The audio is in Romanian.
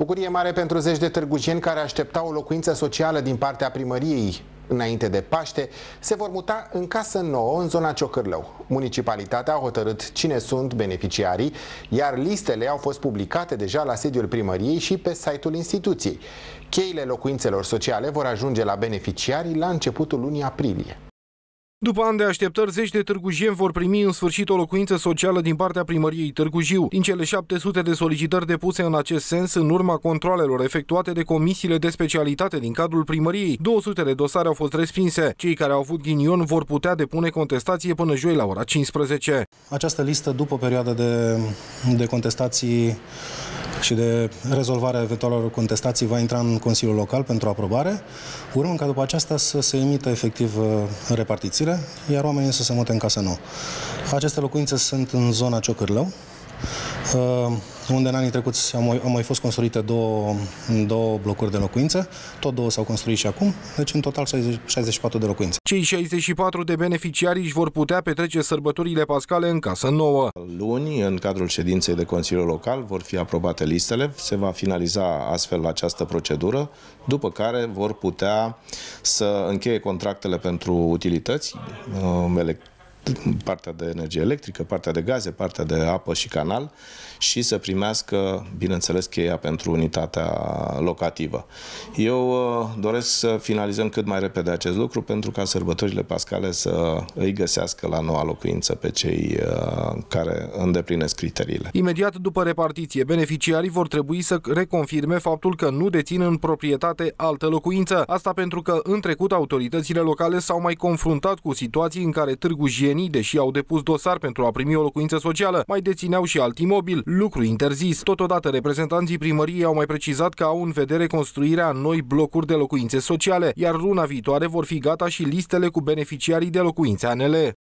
Bucurie mare pentru zeci de târgujieni care așteptau o locuință socială din partea primăriei înainte de Paște, se vor muta în casă nouă în zona Ciocârlău. Municipalitatea a hotărât cine sunt beneficiarii, iar listele au fost publicate deja la sediul primăriei și pe site-ul instituției. Cheile locuințelor sociale vor ajunge la beneficiarii la începutul lunii aprilie. După ani de așteptări, zeci de târgujieni vor primi în sfârșit o locuință socială din partea primăriei Târgu Jiu. Din cele 700 de solicitări depuse în acest sens, în urma controlelor efectuate de comisiile de specialitate din cadrul primăriei, 200 de dosare au fost respinse. Cei care au avut ghinion vor putea depune contestație până joi la ora 15. Această listă, după perioada de, de contestații și de rezolvarea eventualelor contestații va intra în Consiliul Local pentru aprobare, urmând ca după aceasta să se emită efectiv uh, repartițiile, iar oamenii să se mute în casă nouă. Aceste locuințe sunt în zona Ciocârlău, uh, unde în anii trecuți au mai, au mai fost construite două, două blocuri de locuințe, tot două s-au construit și acum, deci în total 60, 64 de locuințe. Cei 64 de beneficiari își vor putea petrece sărbătorile pascale în casă nouă. Luni, în cadrul ședinței de Consiliul Local, vor fi aprobate listele, se va finaliza astfel această procedură, după care vor putea să încheie contractele pentru utilități, uh, partea de energie electrică, partea de gaze, partea de apă și canal și să primească, bineînțeles, cheia pentru unitatea locativă. Eu uh, doresc să finalizăm cât mai repede acest lucru pentru ca sărbătorile pascale să îi găsească la noua locuință pe cei uh, care îndeplinesc criteriile. Imediat după repartiție, beneficiarii vor trebui să reconfirme faptul că nu dețin în proprietate altă locuință. Asta pentru că în trecut autoritățile locale s-au mai confruntat cu situații în care târgujienii, deși au depus dosar pentru a primi o locuință socială, mai dețineau și alt imobil, lucru interzis. Totodată, reprezentanții primăriei au mai precizat că au în vedere construirea noi blocuri de locuințe sociale, iar luna viitoare vor fi gata și listele cu beneficiarii de locuințe ANL.